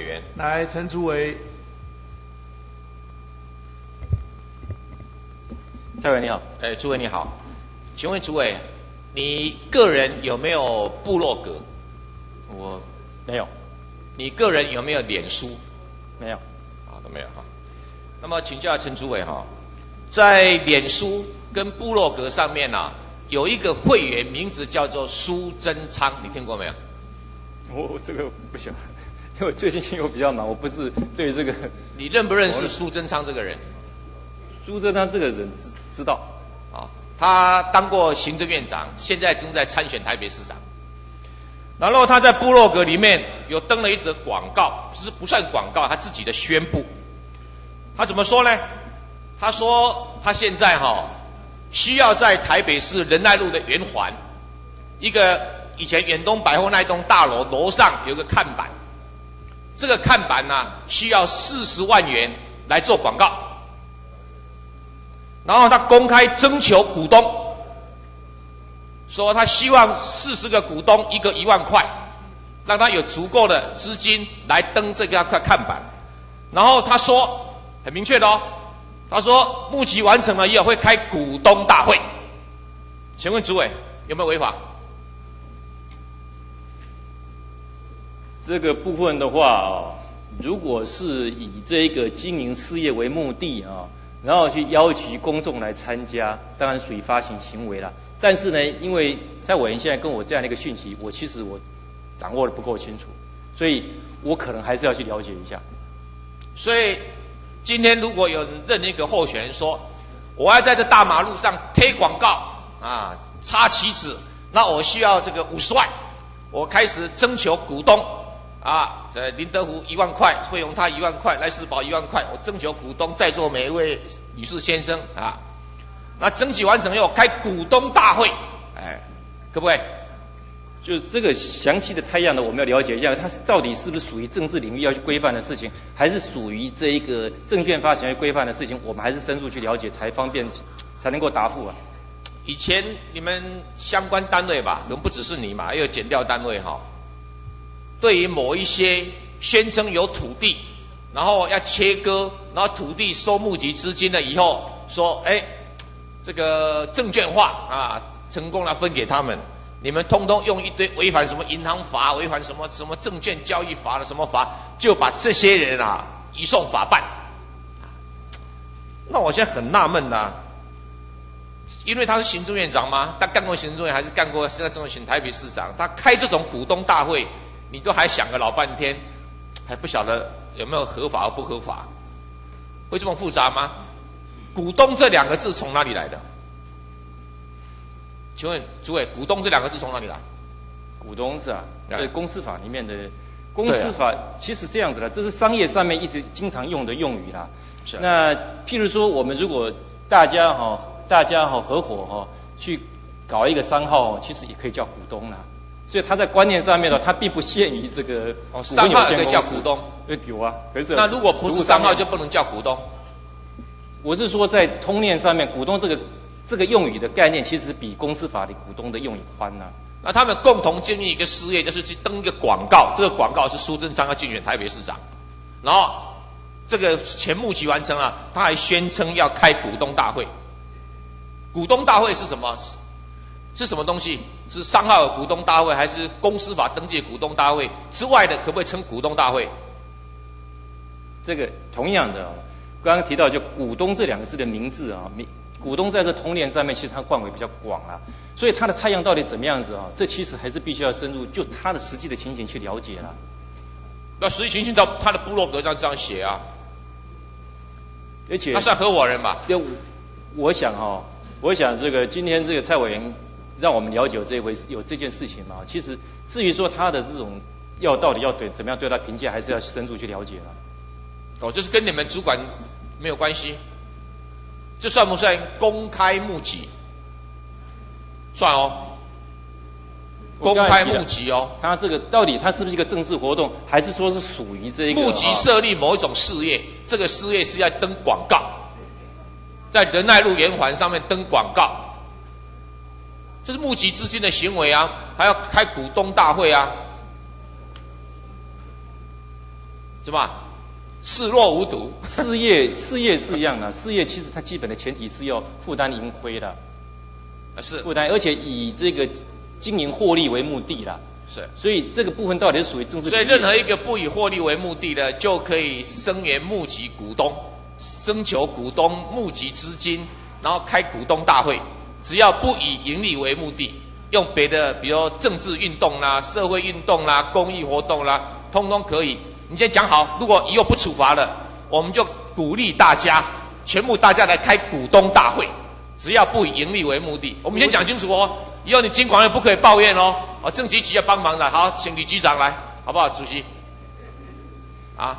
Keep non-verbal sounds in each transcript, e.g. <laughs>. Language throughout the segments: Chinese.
员。来，陈主委，蔡委你好，哎，诸位你好，请问诸位，你个人有没有部落格？我没有，你个人有没有脸书？没有，啊，都没有哈。那么请教陈主委哈，在脸书跟部落格上面啊，有一个会员名字叫做苏贞昌，你听过没有？我这个不晓得，<laughs> 因为我最近又比较忙，我不是对这个 <laughs> 你认不认识苏贞昌这个人？苏贞昌这个人知知道，啊，他当过行政院长，现在正在参选台北市长。然后他在部落格里面有登了一则广告，是不算广告，他自己的宣布。他怎么说呢？他说他现在哈、需要在台北市仁爱路的圆环，一个以前远东百货那一栋大楼楼上有个看板，这个看板呢需要四十万元来做广告。然后他公开征求股东，说他希望四十个股东一个一万块，让他有足够的资金来登这个看看板。然后他说很明确的哦，他说募集完成了以后会开股东大会。请问主委有没有违法？这个部分的话啊，如果是以这个经营事业为目的啊，然后去邀请公众来参加，当然属于发行行为了。但是呢，因为蔡委员现在跟我这样的一个讯息，我其实我掌握的不够清楚，所以我可能还是要去了解一下。所以今天如果有任一个候选人说，我要在这大马路上贴广告啊，插旗子，那我需要这个五十万，我开始征求股东啊，在林德福一万块，费用他一万块，赖世宝一万块，我征求股东，在座每一位女士先生啊，那征集完成以后开股东大会，哎，可不可以？就是这个详细的太阳呢，我们要了解一下，它是到底是不是属于政治领域要去规范的事情，还是属于这一个证券发行要规范的事情？我们还是深入去了解才方便，<coughs> 才能够答复啊。以前你们相关单位吧，可能不只是你嘛，还有检调单位哈。对于某一些宣称有土地，然后要切割，然后土地收募集资金了以后，说哎，这个证券化啊，成功了分给他们，你们通通用一堆违反什么银行法、违反什么什么证券交易法的什么法，就把这些人啊移送法办。那我现在很纳闷呐、因为他是行政院长吗？他干过行政院，还是干过现在这种选台北市长？他开这种股东大会，你都还想个老半天，还不晓得有没有合法或不合法？会这么复杂吗？股东这两个字从哪里来的？请问诸位，股东这两个字从哪里来？股东是啊，哎对公司法里面的公司法其实这样子的，这是商业上面一直经常用的用语啦。是啊那譬如说，我们如果大家哈、大家哈、合伙哈、去搞一个商号哦，其实也可以叫股东啦。所以他在观念上面呢，他并不限于这个哦商号也可以叫股东。呃，有啊，可是那如果不是实务上面商号就不能叫股东。我是说，在通念上面，股东这个这个用语的概念，其实比公司法的股东的用语宽呐、那他们共同经营一个事业，就是去登一个广告，这个广告是苏贞昌要竞选台北市长，然后这个钱募集完成啊，他还宣称要开股东大会。股东大会是什么？是什么东西？是商号的股东大会，还是公司法登记股东大会之外的？可不可以称股东大会？这个同样的、哦，刚刚提到就股东这两个字的名字啊，名股东在这通联上面其实它范围比较广啊，所以它的太阳到底怎么样子啊？这其实还是必须要深入就它的实际的情形去了解了。那实际情形到他的部落格上这样写啊，而且他算合伙人吧？要我我想哈、我想这个今天这个蔡委员让我们了解有这一回有这件事情嘛，其实至于说他的这种要到底要对怎么样对他评价，还是要深入去了解了。哦，就是跟你们主管没有关系，这算不算公开募集？算哦，公开募集哦，他这个到底他是不是一个政治活动，还是说是属于这个募集啊设立某一种事业，这个事业是要登广告，在仁爱路圆环上面登广告，这是募集资金的行为啊，还要开股东大会啊。怎么视若无睹？事业事业是一样的，事业其实它基本的前提是要负担盈亏的，啊是负担，而且以这个经营获利为目的的。是。所以这个部分到底是属于政治？所以任何一个不以获利为目的的，就可以声援募集股东，征求股东募集资金，然后开股东大会。只要不以盈利为目的，用别的，比如政治运动啦、社会运动啦、公益活动啦，通通可以。你先讲好，如果以后不处罚了，我们就鼓励大家，全部大家来开股东大会。只要不以盈利为目的，我们先讲清楚哦。以后你金管会不可以抱怨哦。哦，政局局要帮忙的，好，请李局长来，好不好，主席？啊，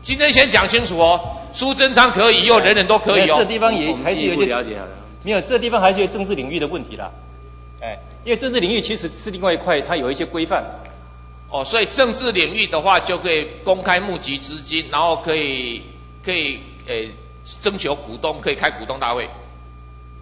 今天先讲清楚哦。苏贞昌可以，以后人人都可以哦。这地方也还是有些了解好的。没有，这地方还是有政治领域的问题啦。哎，因为政治领域其实是另外一块，它有一些规范。哦，所以政治领域的话，就可以公开募集资金，然后可以可以诶征求股东，可以开股东大会。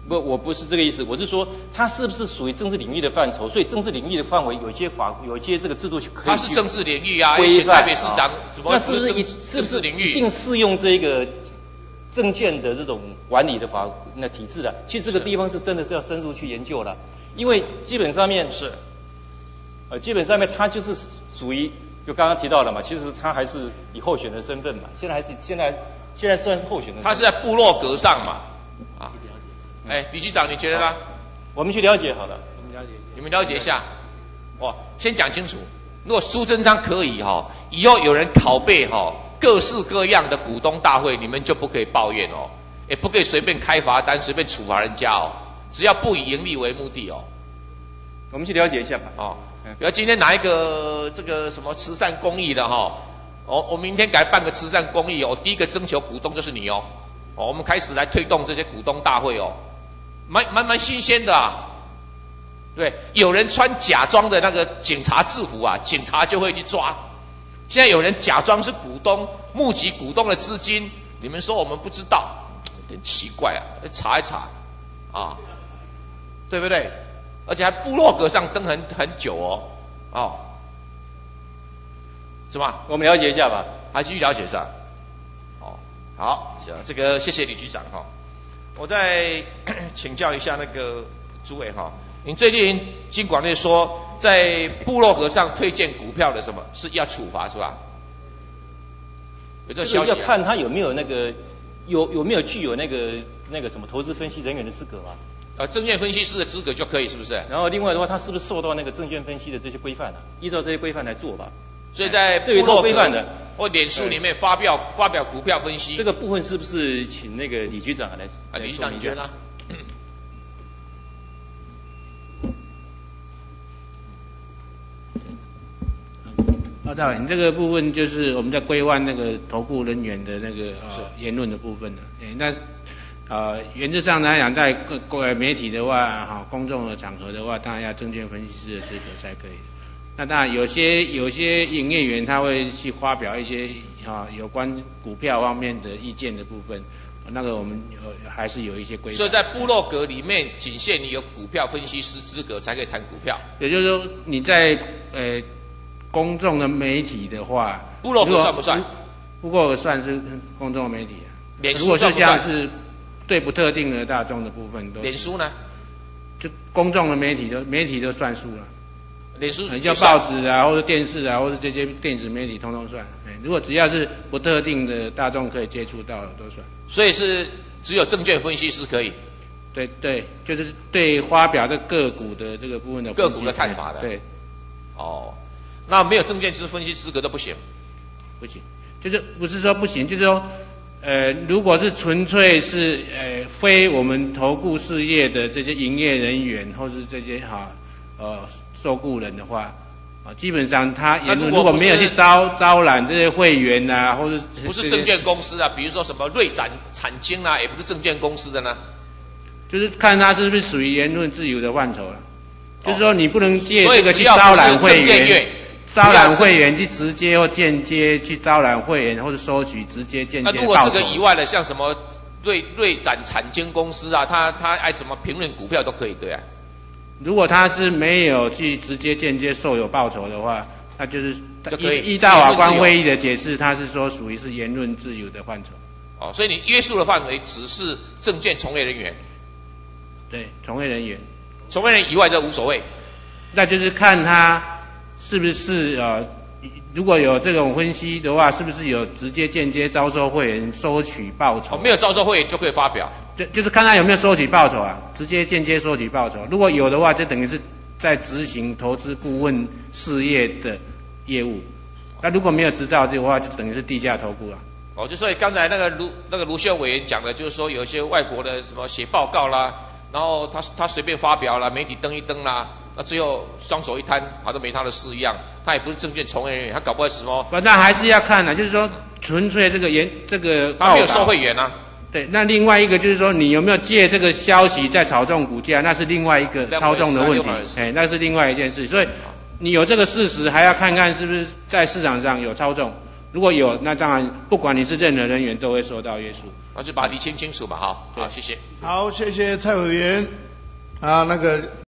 不，我不是这个意思，我是说它是不是属于政治领域的范畴？所以政治领域的范围有一些法，有一些这个制度去可以。它是政治领域啊，规范。台北市长怎么那是不是一是不是领域？一定适用这个证券的这种管理的法那体制的？其实这个地方是真的是要深入去研究了，因为基本上面是，呃，基本上面它就是属于就刚刚提到了嘛，其实它还是以候选的身份嘛，现在还是现在现在虽然是候选人，他是在部落格上嘛，啊。哎，李局长，你觉得呢？我们去了解好了，我们了解，你们了解一下。哦，先讲清楚。如果苏贞昌可以哈，以后有人拷贝哈各式各样的股东大会，你们就不可以抱怨哦，也不可以随便开罚单、随便处罚人家哦。只要不以盈利为目的哦。我们去了解一下吧。哦，比如今天拿一个这个什么慈善公益的哈，哦，我明天改办个慈善公益哦，第一个征求股东就是你哦。哦，我们开始来推动这些股东大会哦。蛮蛮蛮新鲜的啊，对，有人穿假装的那个警察制服啊，警察就会去抓。现在有人假装是股东，募集股东的资金，你们说我们不知道，有点奇怪啊，查一查啊，对不对？而且还部落格上登很很久哦，哦，是吧？我们了解一下吧，还继续了解一下。哦，好，这个谢谢李局长哈。我再 <coughs> 请教一下那个诸位哈，你最近金管会说在部落格上推荐股票的什么是要处罚是吧？有这消息？要看他有没有那个有有没有具有那个那个什么投资分析人员的资格啊？呃，证券分析师的资格就可以是不是？然后另外的话，他是不是受到那个证券分析的这些规范啊？依照这些规范来做吧。所以在部落规范的或脸书里面发表发表股票分析，这个部分是不是请那个李局长来？啊，李局长你觉得？啊，赵伟，你这个部分就是我们在规范那个投顾人员的那个呃言论的部分的。哎，那呃原则上来讲，在各各媒体的话，哈，公众的场合的话，当然要证券分析师的资格才可以。那当然，有些有些营业员他会去发表一些啊有关股票方面的意见的部分，那个我们呃还是有一些规则。所以在部落格里面，仅限你有股票分析师资格才可以谈股票。也就是说，你在呃公众的媒体的话，部落格算不算？不过算是公众的媒体。脸书算不算？是对不特定的大众的部分都。脸书呢？就公众的媒体都媒体都算数了。脸书叫报纸啊，或者电视啊，或者这些电子媒体，通通算。哎，如果只要是不特定的大众可以接触到的，都算。所以是只有证券分析师可以。对对，就是对发表的个股的这个部分的个股的看法的。对。哦，那没有证券资分析资格都不行。不行，就是不是说不行，就是说，呃，如果是纯粹是呃非我们投顾事业的这些营业人员，或是这些哈呃。受雇人的话，啊，基本上他言论如果没有去招招揽这些会员呐，或者不是证券公司啊，比如说什么瑞展产经啊，也不是证券公司的呢，就是看他是不是属于言论自由的范畴了。就是说你不能借这个去招揽会员，招揽会员去直接或间接去招揽会员，或者收取直接间接。那如果这个以外的，像什么瑞瑞展产经公司啊，他他爱怎么评论股票都可以，对啊。如果他是没有去直接间接受有报酬的话，那就是依依大法官会议的解释，他是说属于是言论自由的范畴。哦，所以你约束的范围只是证券从业人员，对，从业人员，从业人员以外就无所谓。那就是看他是不是呃，如果有这种分析的话，是不是有直接间接招收会员收取报酬？哦，没有招收会员就可以发表。就就是看他有没有收取报酬啊，直接间接收取报酬。如果有的话，就等于是在执行投资顾问事业的业务。那如果没有执照的话，就等于是地价投顾啊。哦，就所以刚才那个卢那个卢秀委员讲的，就是说有一些外国的什么写报告啦，然后他他随便发表啦，媒体登一登啦，那最后双手一摊，好像没他的事一样。他也不是证券从业人员，他搞不好是什么，不，那还是要看的、就是说纯粹这个研这个他没有报道收会员啊。对，那另外一个就是说，你有没有借这个消息在炒纵股价，那是另外一个操纵的问题哎，那是另外一件事。所以你有这个事实，还要看看是不是在市场上有操纵。如果有，那当然不管你是任何人员都会受到约束。那就把它理清清楚吧，哈。好，谢谢。好，谢谢蔡委员。啊，那个